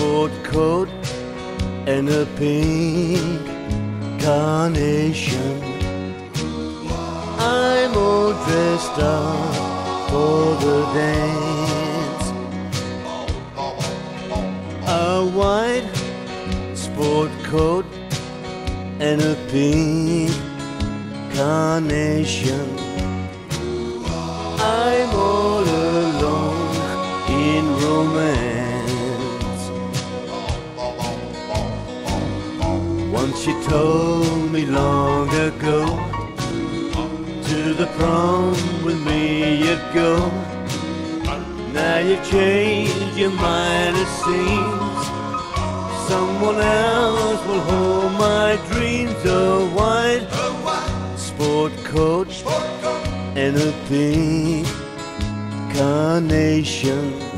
sport coat and a pink carnation. I'm all dressed up for the dance. A white sport coat and a pink carnation. I'm all Once you told me long ago to the prom with me you'd go. Now you've changed your mind, it seems. Someone else will hold my dreams. A white sport coat and a pink carnation.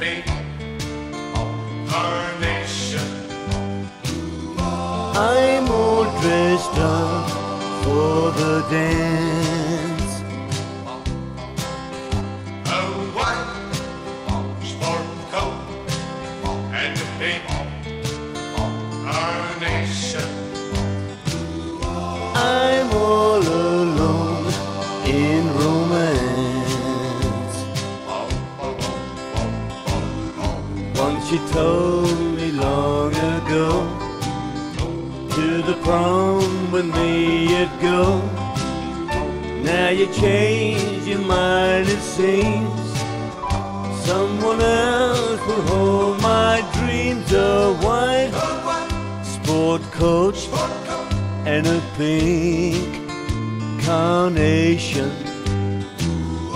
Pink carnation. I'm all dressed up for the dance. A white sport coat and a pink carnation. I'm Once you told me long ago to the prom with me you'd go. Now you change your mind, it seems. Someone else will hold my dreams. A white sport coat and a pink carnation. Blue